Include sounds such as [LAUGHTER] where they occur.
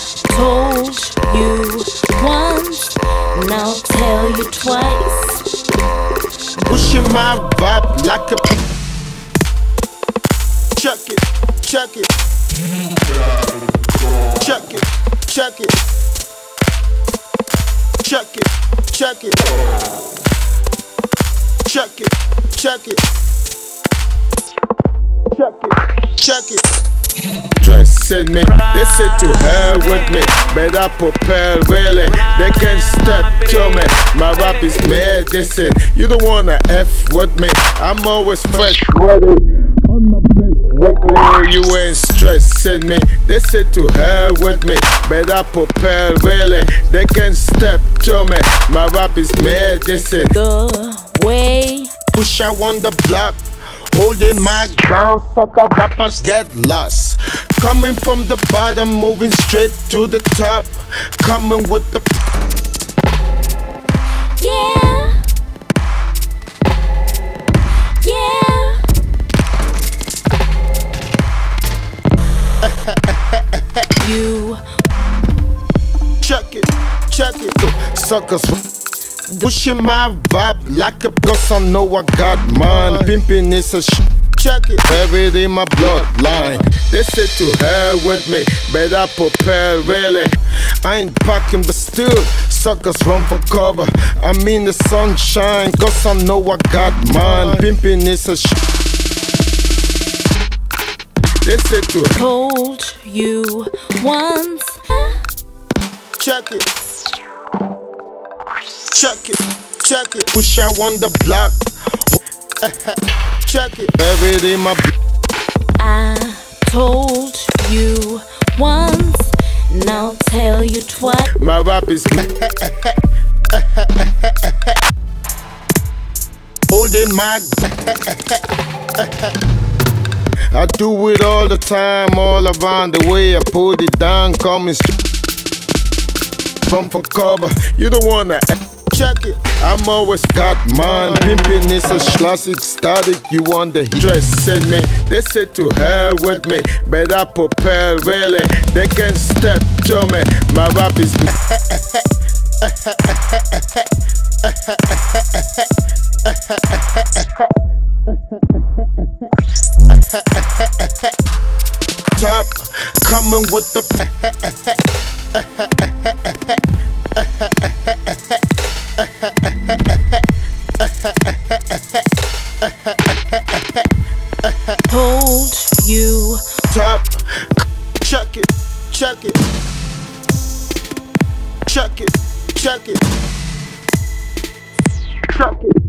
told you once, now tell you twice. Pushing my vibe like a. Check it, check it. Check it, check it. Check it, check it. Check it, check it. Check it, check it. Dressing me, they said to hell with me. Better prepare really. They can't step to me. My rap is medicine. You don't wanna F with me. I'm always fresh ready. On my weekly, you ain't stressing me. They said to hell with me. Better prepare really. They can't step to me. My rap is medicine. The way Push out on the block. Holding my ground, sucker rappers get lost. Coming from the bottom, moving straight to the top. Coming with the Yeah. Yeah. [LAUGHS] you check it, check it. Suckers pushing my vibe like a cause I know I got mine. Pimping is a sh. Check it, buried in my bloodline. They said to hell with me, better prepare really. I ain't packing, but still, suckers run for cover. I mean the sunshine, cause I know I got mine. Pimping is a sh. They said to told you once. check it. Check it, check it. Push out on the block. [LAUGHS] check it. Buried in my. I told you once, now tell you twice. My rap is. [LAUGHS] Holding my. [LAUGHS] I do it all the time, all around the way. I put it down, coming from for cover. You don't wanna check it. I'm always got mine. Pimping is a classic static. You want the dressing me. They say to hell with me. but Better prepare really. They can step to me. My rap is. [LAUGHS] Top coming with the. Hold you top. Chuck it, chuck it. Chuck it, chuck it. Chuck it.